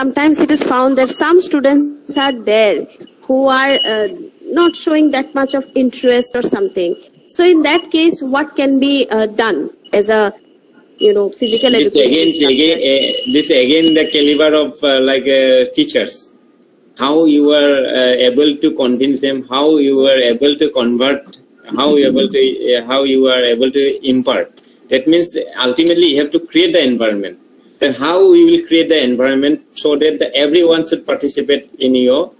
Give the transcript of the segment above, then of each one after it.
sometimes it is found that some students are there who are uh, not showing that much of interest or something. So in that case, what can be uh, done as a you know physical this education? again, again uh, this again the caliber of uh, like uh, teachers. How you are uh, able to convince them, how you are able to convert, how you able to uh, how you are able to impart. That means ultimately you have to create the environment. Then how we will create the environment so that everyone should participate in your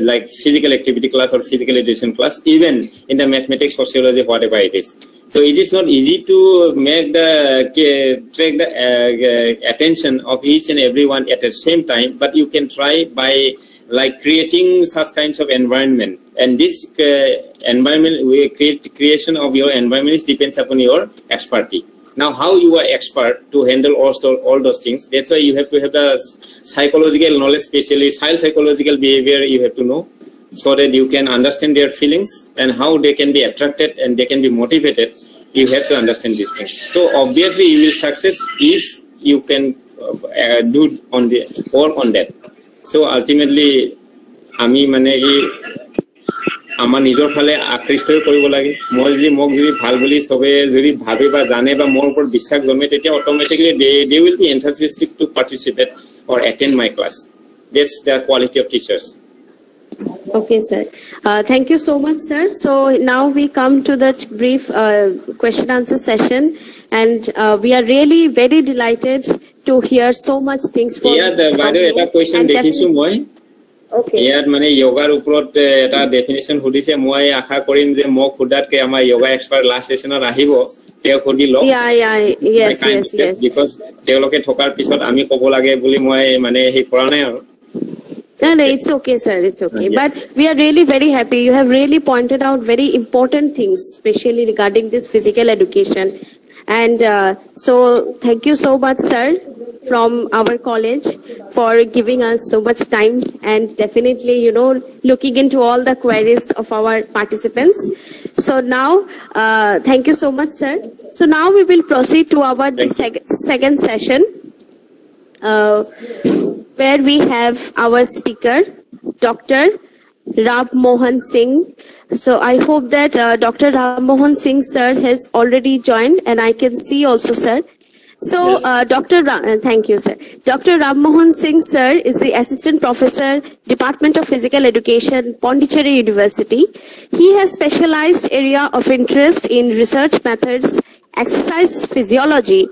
like physical activity class or physical education class, even in the mathematics, sociology, whatever it is. So it is not easy to make the uh, track the uh, uh, attention of each and everyone at the same time, but you can try by like creating such kinds of environment. And this uh, environment, we create creation of your environment depends upon your expertise Now, how you are expert to handle all, sto- all those things, that's why you have to have the psychological knowledge, especially child psychological behavior you have to know so that you can understand their feelings and how they can be attracted and they can be motivated. You have to understand these things. So obviously you will success if you can uh, do on the work on that. So ultimately আমি মানে কি আমাৰ নিজৰ ফালে আকৃষ্ট হৈ কৰিব লাগে মই যদি মোক যদি ভাল বুলি চবে যদি ভাবে বা জানে বা মোৰ ওপৰত বিশ্বাস জন্মে তেতিয়া automatically they they will B এনথাচিষ্টিক two participate or attend my class that's the quality of teachers Okay, sir. Uh, thank you so much, sir. So now we come to the brief uh, question answer session, and uh, we are really very delighted to hear so much things from, ইয়াত from বাইদেউ you. এটা question And দেখিছো definitely- মই Okay. ইয়াত মানে য়োগাৰ ওপৰত এটা definition সুধিছে মই আশা কৰিম যে মোক সোধাতকে আমাৰ য়োগা এক্সপাৰ্ট লাষ্ট ছেশ্যনত আহিব তেওঁক সুধি লওক. বিকজ তেওঁলোকে থকাৰ পিছত আমি ক'ব লাগে বুলি মই মানে সেই কৰা নাই আৰু No, no, it's okay, sir. It's okay. Uh, yes. But we are really very happy. You have really pointed out very important things, especially regarding this physical education. And uh, so, thank you so much, sir, from our college for giving us so much time and definitely, you know, looking into all the queries of our participants. So now, uh, thank you so much, sir. So now we will proceed to our sec- second session uh, where we have our speaker, Dr. Ram Mohan Singh. So I hope that uh, Dr. Ram Mohan Singh, sir, has already joined, and I can see also, sir. So, Yes. uh, Dr. Ram, uh, thank you, sir. Dr. Ram Mohan Singh, sir, is the Assistant Professor, Department of Physical Education, Pondicherry University. He has specialized area of interest in research methods, exercise physiology,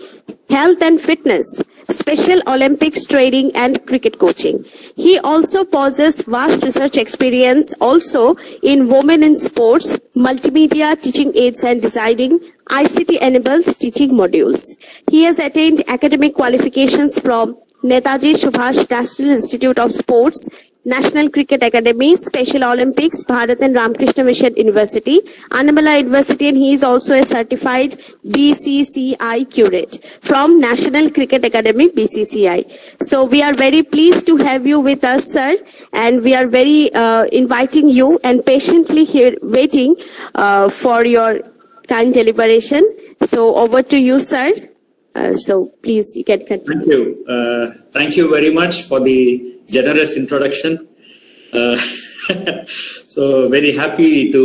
health and fitness, Special Olympics training and cricket coaching. He also possesses vast research experience also in women in sports, multimedia teaching aids and designing ICT enabled teaching modules. He has attained academic qualifications from Netaji Subhash National Institute of Sports, National Cricket Academy, Special Olympics, Bharat and Ramakrishna Mission University, Annamalai University, and he is also a certified BCCI curate from National Cricket Academy, BCCI. So we are very pleased to have you with us, sir, and we are very uh, inviting you and patiently here waiting uh, for your kind deliberation. So over to you, sir. Uh, so please, you can continue. Thank you. Uh, thank you very much for the generous introduction. Uh, so very happy to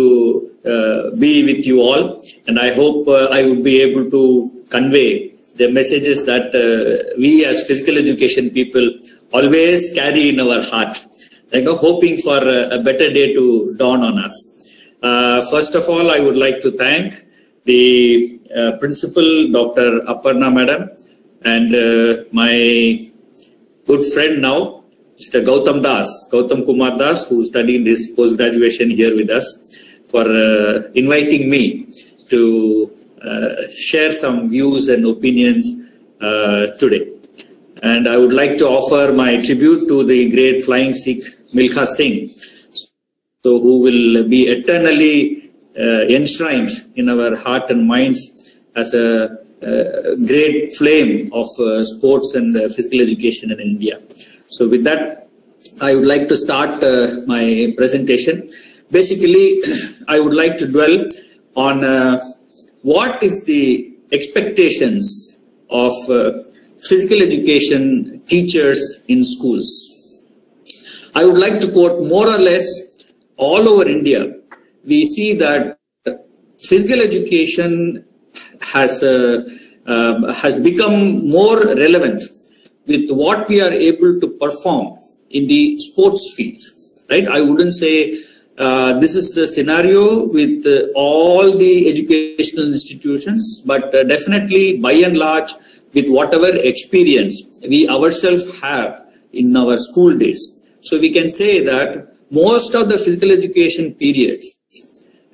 uh, be with you all, and I hope uh, I would be able to convey the messages that uh, we as physical education people always carry in our heart. You know, hoping for a, a better day to dawn on us. Uh, first of all, I would like to thank the uh, principal, Dr. Aparna Madam, and uh, my good friend now, Mr. Gautam Das, Gautam Kumar Das, who studied his post-graduation here with us, for uh, inviting me to uh, share some views and opinions uh, today. And I would like to offer my tribute to the great flying Sikh Milkha Singh, so who will be eternally uh, enshrined in our heart and minds as a, uh great flame of uh, sports and physical education in India. So with that, I would like to start uh, my presentation. Basically, I would like to dwell on uh, what is the expectations of uh, physical education teachers in schools. I would like to quote more or less all over India. We see that physical education has uh, uh, has become more relevant with what we are able to perform in the sports field. Right? I wouldn't say uh, this is the scenario with uh, all the educational institutions, but uh, definitely by and large, with whatever experience we ourselves have in our school days. So we can say that most of the physical education periods,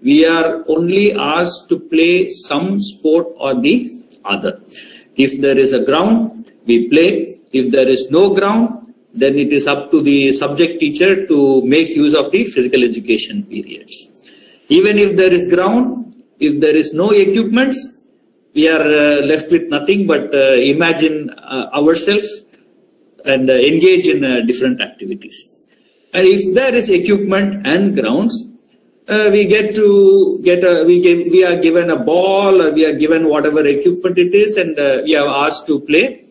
we are only asked to play some sport or the other. If there is a ground, we play. If there is no ground, then it is up to the subject teacher to make use of the physical education periods. Even if there is ground, if there is no equipments, we are uh, left with nothing but uh, imagine uh, ourselves and uh, engage in uh, different activities. And if there is equipment and grounds, uh, we get to get a, we we are given a ball or we are given whatever equipment it is and we are asked to play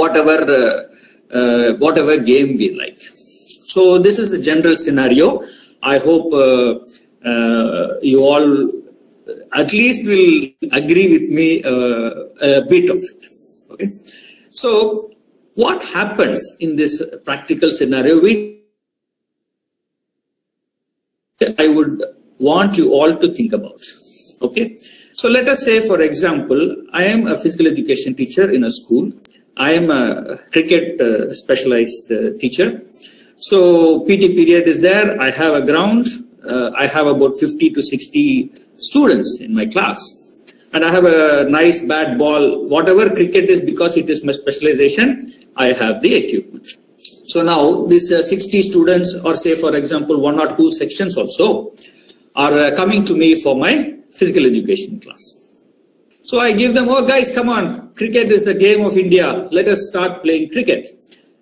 whatever uh, uh, whatever game we like. So this is the general scenario. I hope uh, you all at least will agree with me uh, a bit of it. Okay. So what happens in this practical scenario? We, I would want you all to think about. Okay. So let us say, for example, I am a physical education teacher in a school. I am a cricket uh, specialized uh, teacher. So PT period is there. I have a ground. Uh, I have about 50 to 60 students in my class and I have a nice bad ball, whatever cricket is because it is my specialization, I have the equipment. So now these uh, 60 students or say for example one or two sections also are uh, coming to me for my physical education class. So I give them, oh guys, come on, cricket is the game of India. Let us start playing cricket.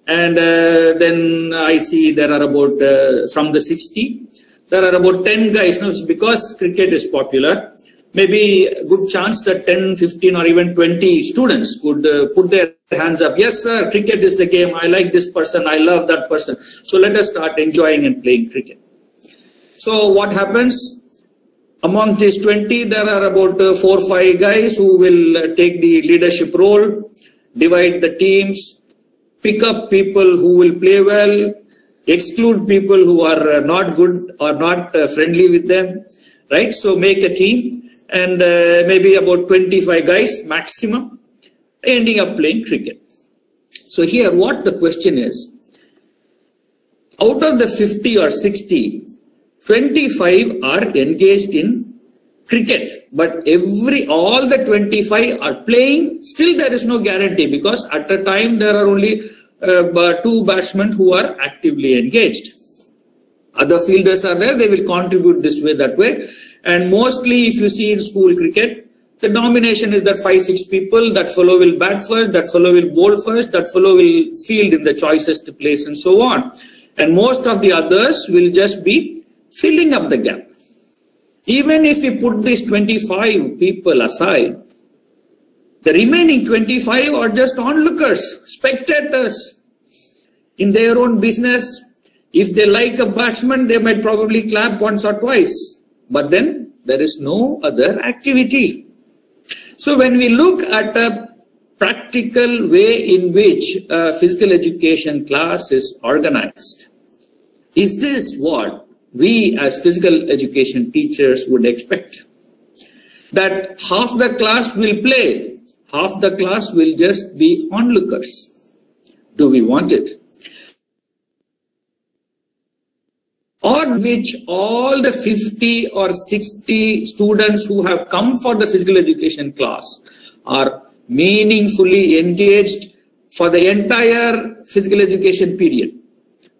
And uh, then I see there are about, uh, from the 60, there are about 10 guys. Now, because cricket is popular, maybe a good chance that 10, 15 or even 20 students could uh, put their hands up. Yes, sir, cricket is the game. I like this person. I love that person. So let us start enjoying and playing cricket. So what happens? Among these 20, there are about uh, four or five guys who will uh, take the leadership role, divide the teams, pick up people who will play well, exclude people who are uh, not good or not uh, friendly with them, right? So make a team and uh, maybe about 25 guys maximum ending up playing cricket. So here what the question is, out of the 50 or 60, 25 are engaged in cricket, but every, all the 25 are playing, still there is no guarantee because at a time there are only uh, two batsmen who are actively engaged. Other fielders are there, they will contribute this way, that way. And mostly if you see in school cricket, the domination is that five, six people, that fellow will bat first, that fellow will bowl first, that fellow will field in the choicest place and so on. And most of the others will just be filling up the gap. Even if we put these 25 people aside, the remaining 25 are just onlookers, spectators in their own business. If they like a batsman, they might probably clap once or twice. But then there is no other activity. So when we look at a practical way in which a physical education class is organized, is this what we as physical education teachers would expect? That half the class will play half the class will just be onlookers. Do we want it? Or which all the 50 or 60 students who have come for the physical education class are meaningfully engaged for the entire physical education period.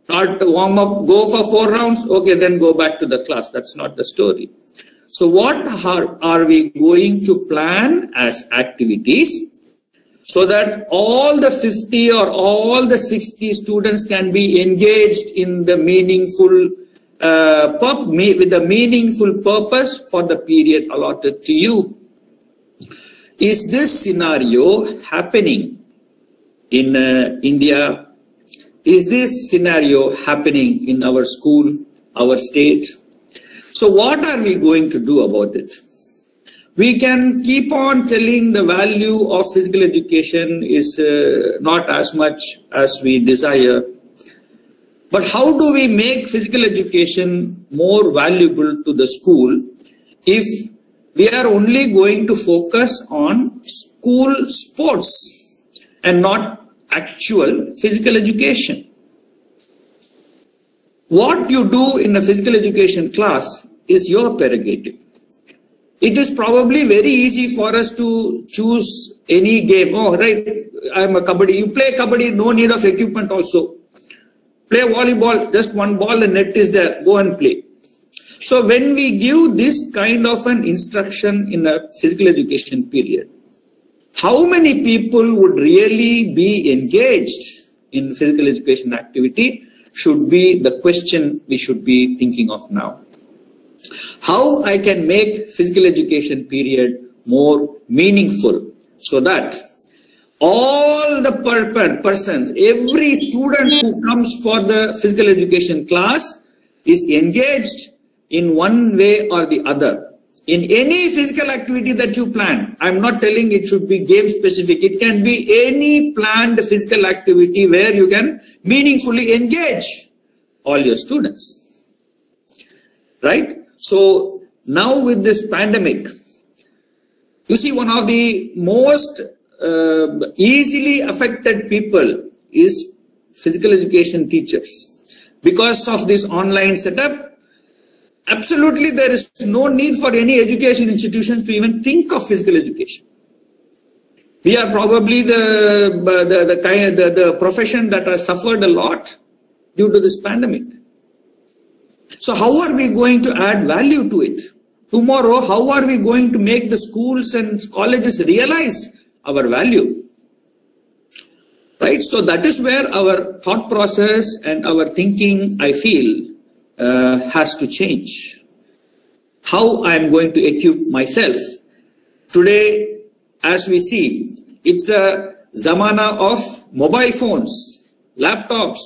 Not warm up, go for four rounds, okay, then go back to the class. That's not the story. So what are, are we going to plan as activities so that all the 50 or all the 60 students can be engaged in the meaningful uh, with the meaningful purpose for the period allotted to you. Is this scenario happening in uh, India. Is this scenario happening in our school, our state? So what are we going to do about it? We can keep on telling the value of physical education is uh, not as much as we desire. But how do we make physical education more valuable to the school if we are only going to focus on school sports and not actual physical education? What you do in a physical education class is your prerogative it is probably very easy for us to choose any game. Oh, right, I'm a kabaddi. You play kabaddi, no need of equipment also. Play volleyball, just one ball, the net is there, go and play. So when we give this kind of an instruction in a physical education period, how many people would really be engaged in physical education activity should be the question we should be thinking of now how I can make physical education period more meaningful so that all the per per persons, every student who comes for the physical education class is engaged in one way or the other. In any physical activity that you plan, I'm not telling it should be game specific. It can be any planned physical activity where you can meaningfully engage all your students. Right? So now with this pandemic, you see one of the most uh, easily affected people is physical education teachers. Because of this online setup, absolutely there is no need for any education institutions to even think of physical education. We are probably the, the, the, the profession that has suffered a lot due to this pandemic. So how are we going to add value to it? Tomorrow, how are we going to make the schools and colleges realize our value? Right? So that is where our thought process and our thinking, I feel, uh, has to change. How I am going to equip myself. Today, as we see, it's a zamana of mobile phones, laptops,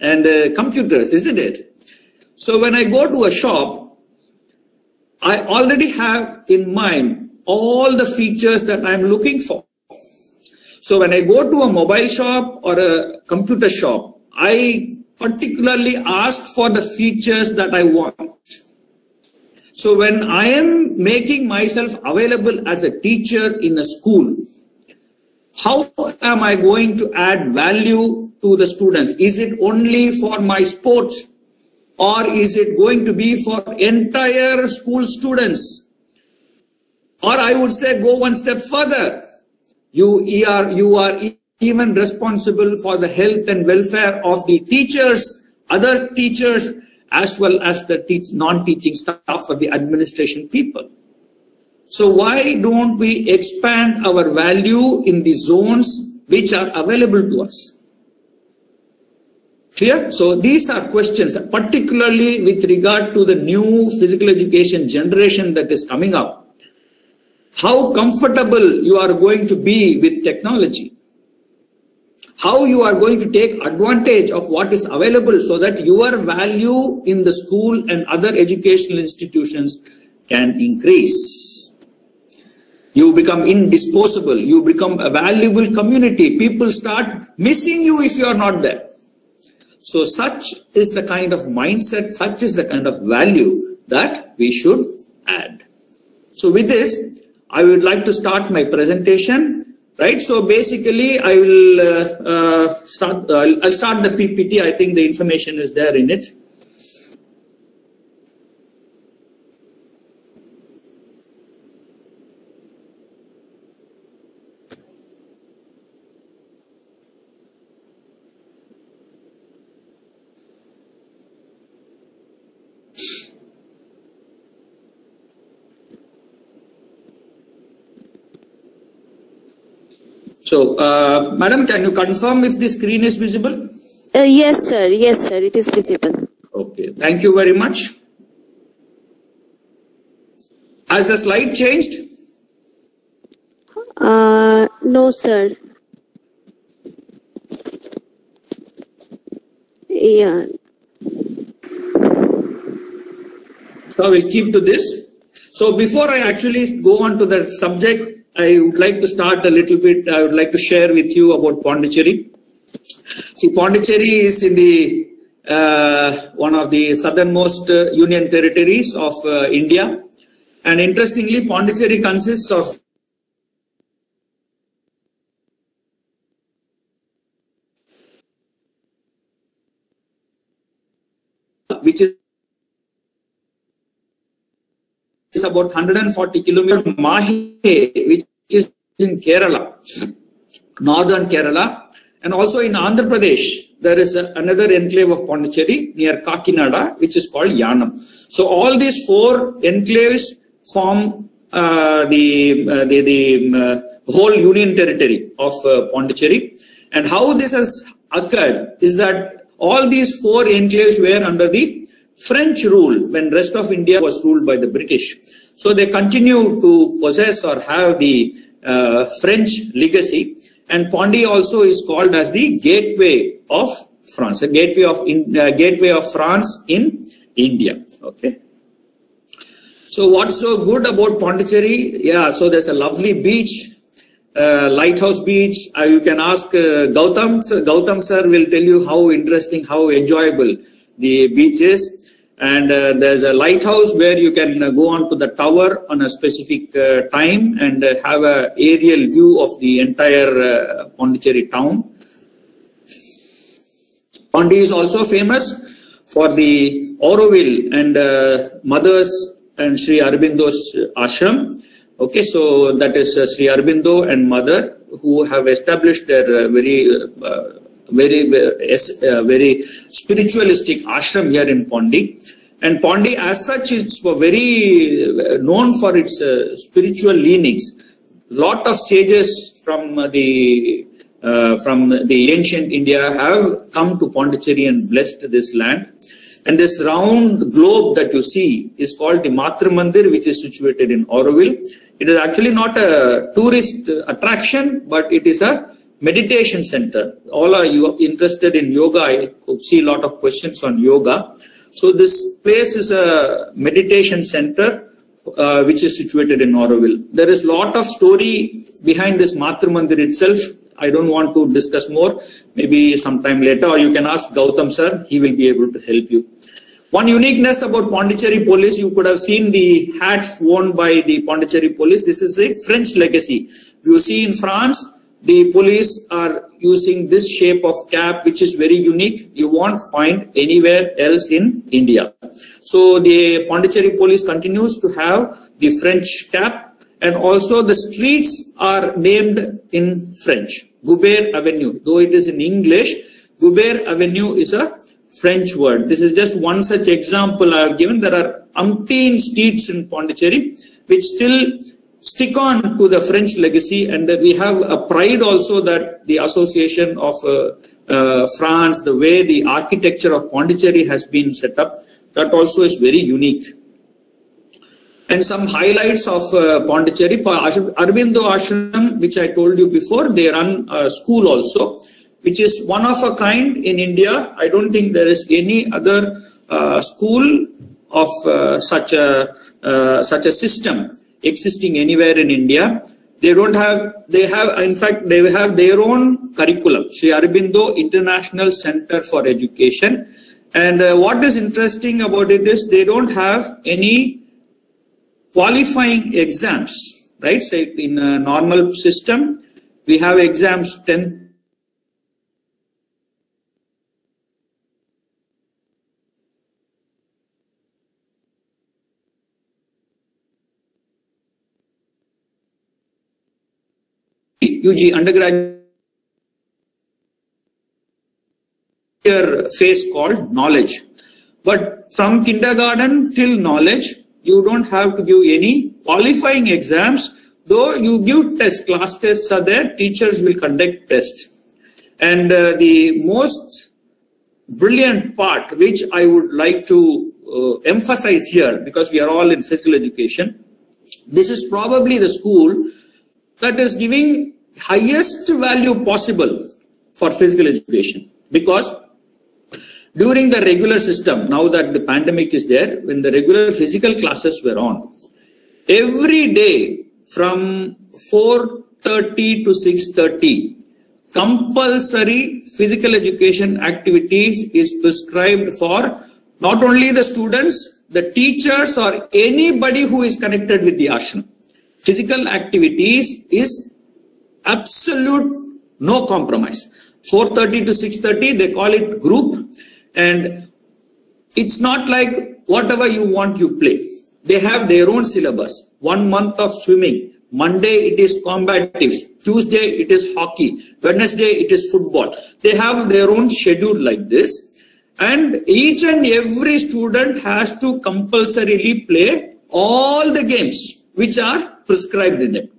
and uh, computers, isn't it? So when I go to a shop, I already have in mind all the features that I'm looking for. So when I go to a mobile shop or a computer shop, I particularly ask for the features that I want. So when I am making myself available as a teacher in a school, how am I going to add value to the students? Is it only for my sports or is it going to be for entire school students? Or I would say go one step further. You are, you are even responsible for the health and welfare of the teachers, other teachers, as well as the non-teaching staff or the administration people. So why don't we expand our value in the zones which are available to us? Clear? So these are questions, particularly with regard to the new physical education generation that is coming up. How comfortable you are going to be with technology. How you are going to take advantage of what is available so that your value in the school and other educational institutions can increase. You become indisposable. You become a valuable community. People start missing you if you are not there. So such is the kind of mindset, such is the kind of value that we should add. So with this, I would like to start my presentation, right? So basically, I will uh, uh, start, uh, I'll start the PPT. I think the information is there in it. So, uh, madam, can you confirm if the screen is visible? Uh, yes, sir. Yes, sir. It is visible. Okay. Thank you very much. Has the slide changed? Uh, no, sir. Yeah. So we'll keep to this. So before I actually go on to the subject, I would like to start a little bit. I would like to share with you about Pondicherry. See, Pondicherry is in the uh, one of the southernmost uh, union territories of uh, India. And interestingly, Pondicherry consists of which is about 140 kilometers Mahe, which is in Kerala, northern Kerala, and also in Andhra Pradesh, there is a, another enclave of Pondicherry near Kakinada, which is called Yanam. So all these four enclaves form uh, the, uh, the, the um, uh, whole union territory of uh, Pondicherry. And how this has occurred is that all these four enclaves were under the French rule when rest of India was ruled by the British. So they continue to possess or have the uh, French legacy. And Pondi also is called as the gateway of France, a gateway of in, uh, gateway of France in India. Okay. So what's so good about Pondicherry? Yeah, so there's a lovely beach, uh, lighthouse beach. Uh, you can ask uh, Gautam. Gautam sir will tell you how interesting, how enjoyable the beach is. And uh, there's a lighthouse where you can uh, go on to the tower on a specific uh, time and have a aerial view of the entire Pondicherry town. Pondi is also famous for the Auroville and Mothers and Sri Aurobindo's ashram. Okay, so that is uh, Sri Aurobindo and Mother who have established their uh, very, uh, very, very spiritualistic ashram here in Pondi. And Pondi, as such, is very known for its spiritual leanings. Lot of sages from the uh, from the ancient India have come to Pondicherry and blessed this land. And this round globe that you see is called the Matru Mandir, which is situated in Auroville. It is actually not a tourist attraction, but it is a meditation center. All are you interested in yoga? I could see a lot of questions on yoga. So this place is a meditation center uh, which is situated in Auroville. There is a lot of story behind this Matru Mandir itself. I don't want to discuss more. Maybe sometime later, or you can ask Gautam sir. He will be able to help you. One uniqueness about Pondicherry police, you could have seen the hats worn by the Pondicherry police. This is a French legacy. You see in France, the police are using this shape of cap, which is very unique. You won't find anywhere else in India. So the Pondicherry police continues to have the French cap and also the streets are named in French. Goubert Avenue, though it is in English, Goubert Avenue is a French word. This is just one such example I have given. There are umpteen streets in Pondicherry which still stick on to the French legacy and that we have a pride also that the association of uh, uh, France, the way the architecture of Pondicherry has been set up, that also is very unique. And some highlights of uh, Pondicherry, Aurobindo Ashram, which I told you before, they run a school also, which is one of a kind in India. I don't think there is any other uh, school of uh, such a uh, such a system existing anywhere in India. They don't have, they have, in fact, they have their own curriculum, Sri Aurobindo International Center for Education. And uh, what is interesting about it is they don't have any qualifying exams, right? So in a normal system, we have exams 10th UG undergraduate phase called knowledge. But from kindergarten till knowledge, you don't have to give any qualifying exams, though you give tests, class tests are there, teachers will conduct tests. And uh, the most brilliant part, which I would like to uh, emphasize here, because we are all in physical education, this is probably the school that is giving highest value possible for physical education because during the regular system, now that the pandemic is there, when the regular physical classes were on, every day from 4.30 to 6.30, compulsory physical education activities is prescribed for not only the students, the teachers or anybody who is connected with the ashram. Physical activities is absolute no compromise. 4.30 to 6.30, they call it group and it's not like whatever you want you play. They have their own syllabus. One month of swimming, Monday it is combatives. Tuesday it is hockey. Wednesday it is football. They have their own schedule like this. And each and every student has to compulsorily play all the games which are prescribed in it.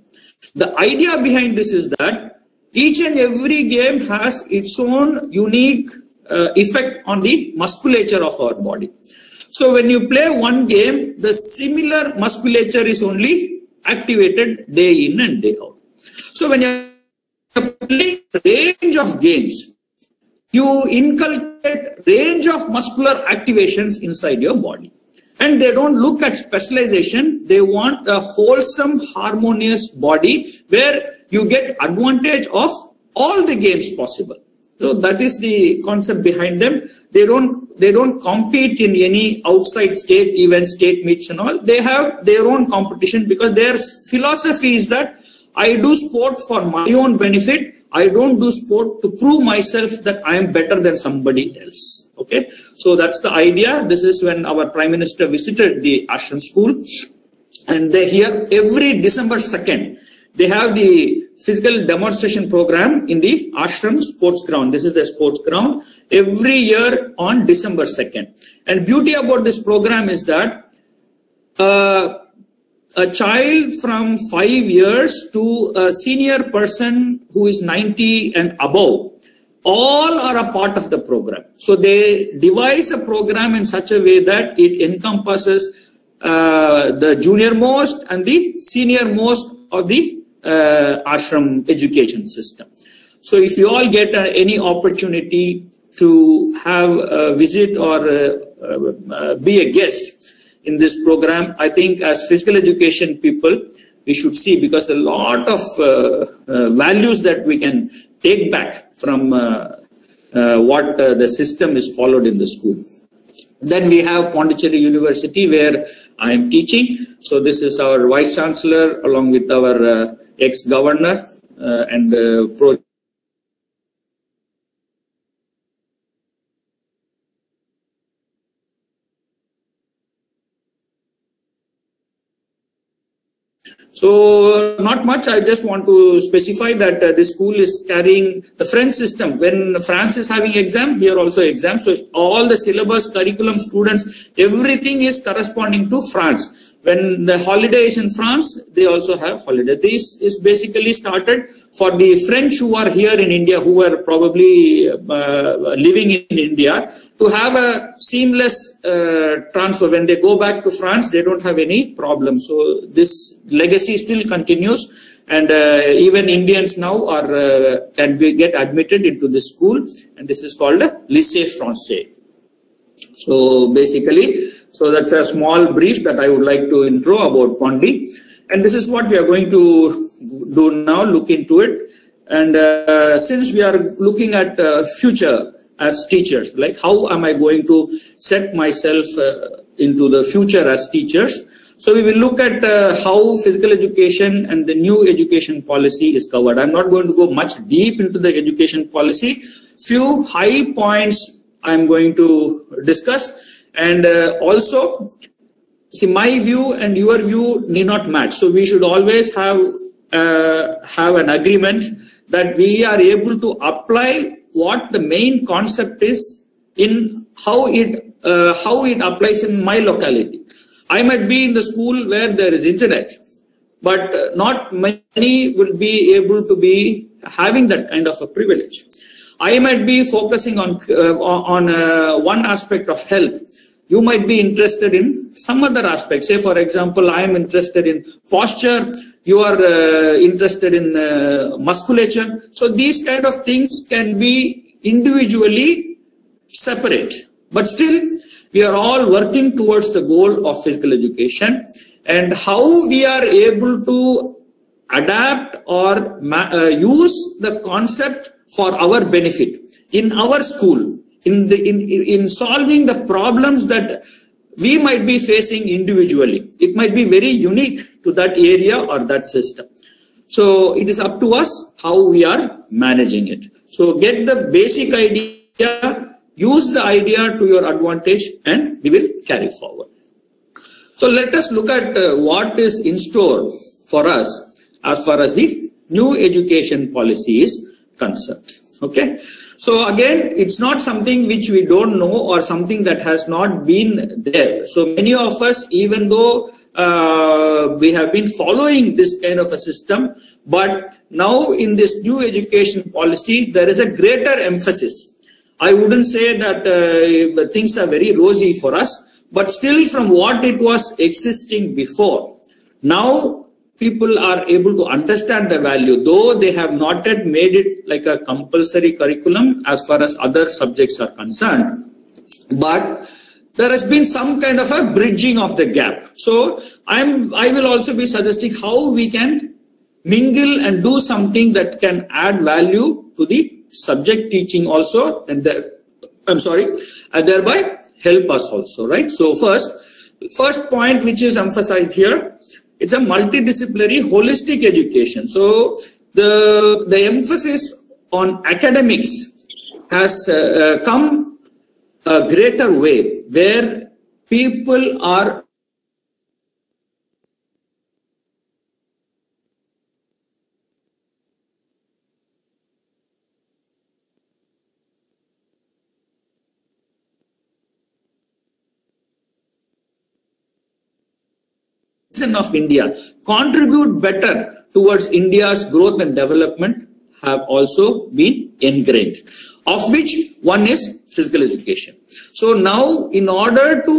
The idea behind this is that each and every game has its own unique uh, effect on the musculature of our body. So when you play one game, the similar musculature is only activated day in and day out. So when you play a range of games, you inculcate range of muscular activations inside your body. And they don't look at specialization. They want a wholesome, harmonious body where you get advantage of all the games possible. So that is the concept behind them. They don't they don't compete in any outside state events, state meets and all. They have their own competition because their philosophy is that I do sport for my own benefit. I don't do sport to prove myself that I am better than somebody else. Okay. So that's the idea. This is when our prime minister visited the ashram school and they here every December 2nd, they have the physical demonstration program in the ashram sports ground. This is the sports ground every year on December 2nd. And beauty about this program is that uh, a child from five years to a senior person who is 90 and above, all are a part of the program. So they devise a program in such a way that it encompasses uh, the junior most and the senior most of the uh, ashram education system. So if you all get uh, any opportunity to have a visit or uh, uh, uh, be a guest in this program, I think as physical education people, we should see because a lot of values that we can take back from what the system is followed in the school. Then we have Pondicherry University where I am teaching. So this is our Vice Chancellor along with our uh, ex-governor uh, and uh, pro So not much. I just want to specify that uh, the school is carrying the French system. When France is having exam, here also exam. So all the syllabus, curriculum, students, everything is corresponding to France. When the holiday is in France, they also have holiday. This is basically started for the French who are here in India, who are probably uh, living in India, to have a seamless uh, transfer. When they go back to France, they don't have any problem. So this legacy still continues. And uh, even Indians now are uh, can be, get admitted into the school. And this is called Lycée Français. So basically, so that's a small brief that I would like to intro about Pondi. And this is what we are going to do now, look into it. And uh, since we are looking at uh, future as teachers, like how am I going to set myself uh, into the future as teachers? So we will look at uh, how physical education and the new education policy is covered. I'm not going to go much deep into the education policy. Few high points I'm going to discuss and uh, also, see, my view and your view need not match. So we should always have uh, have an agreement that we are able to apply what the main concept is in how it uh, how it applies in my locality. I might be in the school where there is internet, but not many will be able to be having that kind of a privilege. I might be focusing on uh, on uh, one aspect of health, you might be interested in some other aspect. Say, for example, I am interested in posture you are uh, interested in uh, musculature. So these kind of things can be individually separate, but still we are all working towards the goal of physical education and how we are able to adapt or uh, use the concept for our benefit. In our school in the in in solving the problems that we might be facing individually it might be very unique to that area or that system. So it is up to us how we are managing it. So get the basic idea use the idea to your advantage and we will carry forward. So let us look at uh, what is in store for us as far as the new education policy is concerned. Okay. So again, it's not something which we don't know or something that has not been there. So many of us, even though uh, we have been following this kind of a system, but now in this new education policy, there is a greater emphasis. I wouldn't say that uh, things are very rosy for us, but still from what it was existing before, now people are able to understand the value, though they have not yet made it like a compulsory curriculum as far as other subjects are concerned. But there has been some kind of a bridging of the gap. So I'm, I will also be suggesting how we can mingle and do something that can add value to the subject teaching also. And I'm sorry, and thereby help us also, right? So first, first point which is emphasized here it's a multidisciplinary holistic education. So the, the emphasis on academics has uh, uh, come a greater way where people are of India contribute better towards India's growth and development have also been ingrained, of which one is physical education. So now, in order to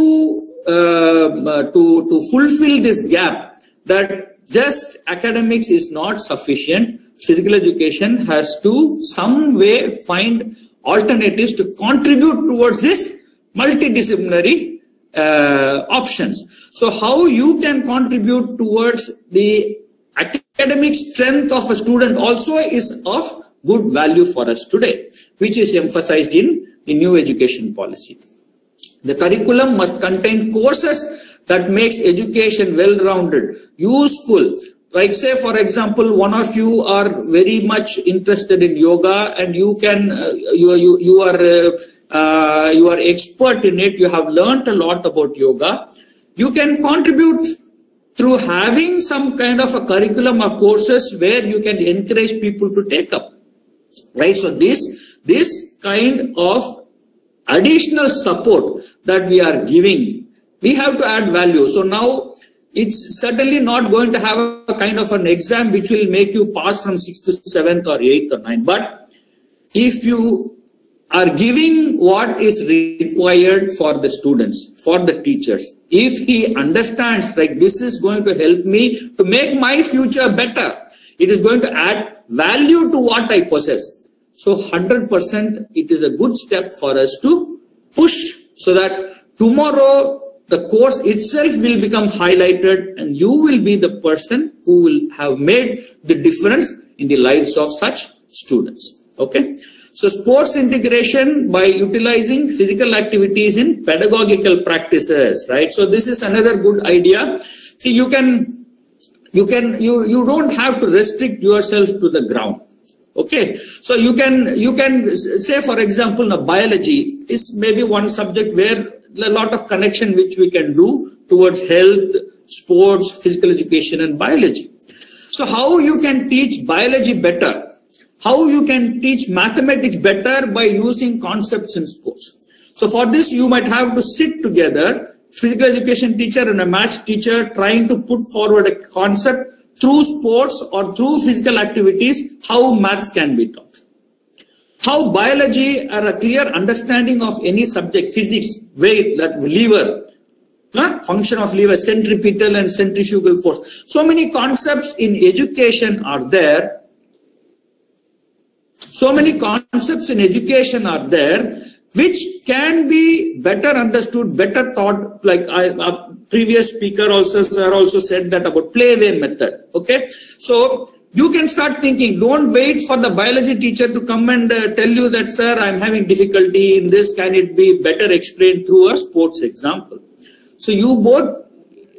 um, uh, to to fulfill this gap, that just academics is not sufficient. Physical education has to some way find alternatives to contribute towards this multidisciplinary uh, options. So how you can contribute towards the academic strength of a student also is of good value for us today, which is emphasized in the new education policy. The curriculum must contain courses that makes education well-rounded, useful. Like say, for example, one of you are very much interested in yoga and you can, uh, you, you, you are uh, uh, you are expert in it, you have learned a lot about yoga, you can contribute through having some kind of a curriculum or courses where you can encourage people to take up. Right? So this, this kind of additional support that we are giving, we have to add value. So now it's certainly not going to have a kind of an exam which will make you pass from 6th to 7th or 8th or 9th. But if you are giving what is required for the students, for the teachers. If he understands like this is going to help me to make my future better, it is going to add value to what I possess. So 100% it is a good step for us to push so that tomorrow the course itself will become highlighted and you will be the person who will have made the difference in the lives of such students. Okay. So sports integration by utilizing physical activities in pedagogical practices, right? So this is another good idea. See, you can, you can, you, you don't have to restrict yourself to the ground. Okay. So you can, you can say, for example, now biology is maybe one subject where a lot of connection which we can do towards health, sports, physical education and biology. So how you can teach biology better how you can teach mathematics better by using concepts in sports. So for this, you might have to sit together, physical education teacher and a math teacher trying to put forward a concept through sports or through physical activities, how maths can be taught. How biology or a clear understanding of any subject, physics, weight, that lever, uh, function of lever, centripetal and centrifugal force. So many concepts in education are there. So many concepts in education are there which can be better understood, better taught. Like I, a previous speaker also, sir also said that about playway method. Okay, so you can start thinking. Don't wait for the biology teacher to come and uh, tell you that, sir, I'm having difficulty in this. Can it be better explained through a sports example? So you both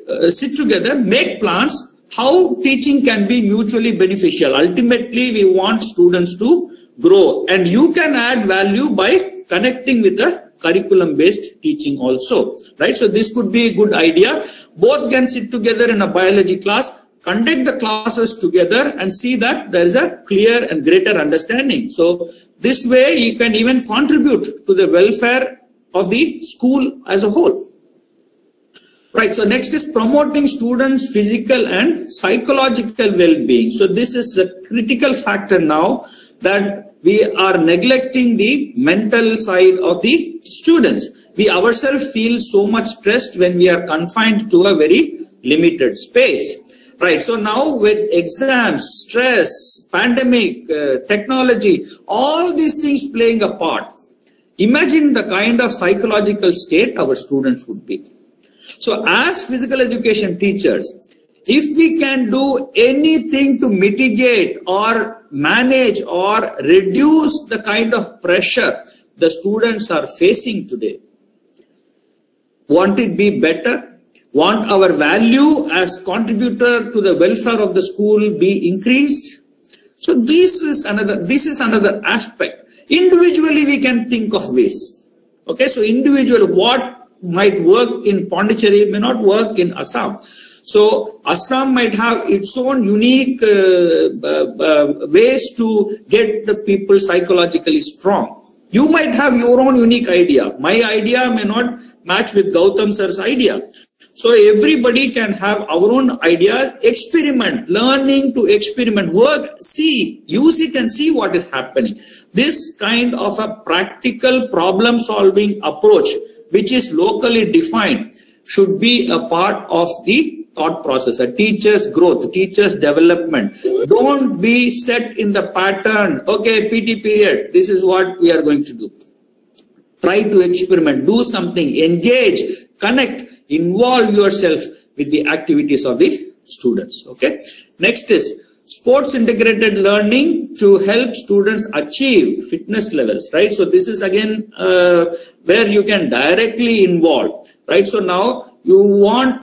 uh, sit together, make plans. How teaching can be mutually beneficial. Ultimately, we want students to grow, and you can add value by connecting with the curriculum based teaching also right? So this could be a good idea. Both can sit together in a biology class conduct the classes together and see that there is a clear and greater understanding. So this way you can even contribute to the welfare of the school as a whole right so next is promoting students physical and psychological well-being so this is a critical factor now that we are neglecting the mental side of the students. We ourselves feel so much stressed when we are confined to a very limited space. Right. So now with exams, stress, pandemic, uh, technology, all these things playing a part, imagine the kind of psychological state our students would be. So as physical education teachers, if we can do anything to mitigate or manage or reduce the kind of pressure the students are facing today, won't it be better? Want our value as contributor to the welfare of the school be increased? So this is another, this is another aspect. Individually, we can think of ways. Okay, so individual, what might work in Pondicherry may not work in Assam. So Assam might have its own unique uh, uh, uh, ways to get the people psychologically strong. You might have your own unique idea. My idea may not match with Gautam sir's idea. So everybody can have our own idea, experiment, learning to experiment, work, see, use it and see what is happening. This kind of a practical problem solving approach, which is locally defined, should be a part of the thought process, a teacher's growth, teacher's development. Don't be set in the pattern. Okay, PT period. This is what we are going to do. Try to experiment, do something, engage, connect, involve yourself with the activities of the students. Okay. Next is sports integrated learning to help students achieve fitness levels, right? So this is again uh, where you can directly involve, right? So now you want